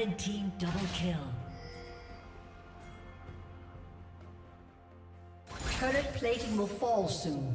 Red team double kill. Turret plating will fall soon.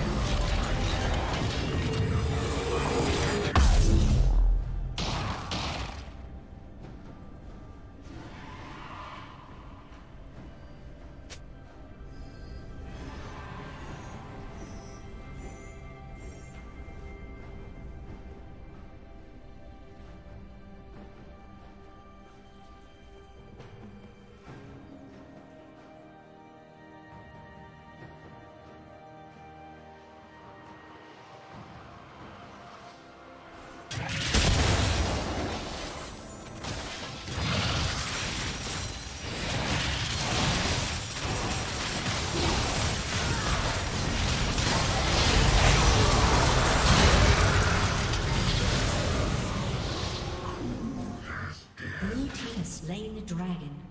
Dragon.